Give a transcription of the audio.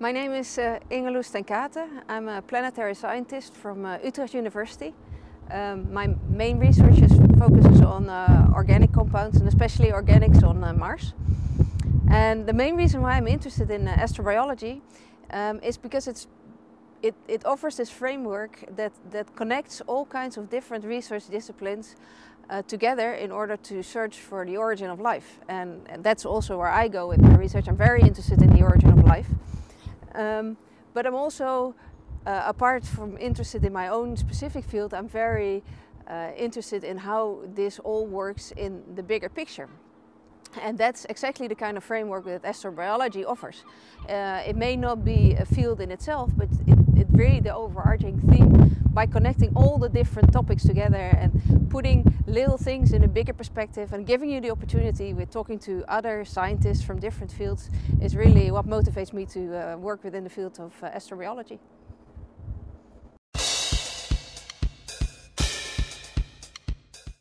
My name is uh, Inge Loes ten Kate. I'm a planetary scientist from uh, Utrecht University. Um, my main research is, focuses on uh, organic compounds and especially organics on uh, Mars. And the main reason why I'm interested in astrobiology um, is because it's, it, it offers this framework that, that connects all kinds of different research disciplines uh, together in order to search for the origin of life. And, and that's also where I go with my research. I'm very interested in the origin of life. Um, but I'm also, uh, apart from interested in my own specific field, I'm very uh, interested in how this all works in the bigger picture. And that's exactly the kind of framework that astrobiology offers. Uh, it may not be a field in itself, but it, it really the overarching theme by connecting all the different topics together and putting little things in a bigger perspective and giving you the opportunity with talking to other scientists from different fields is really what motivates me to uh, work within the field of uh, astrobiology.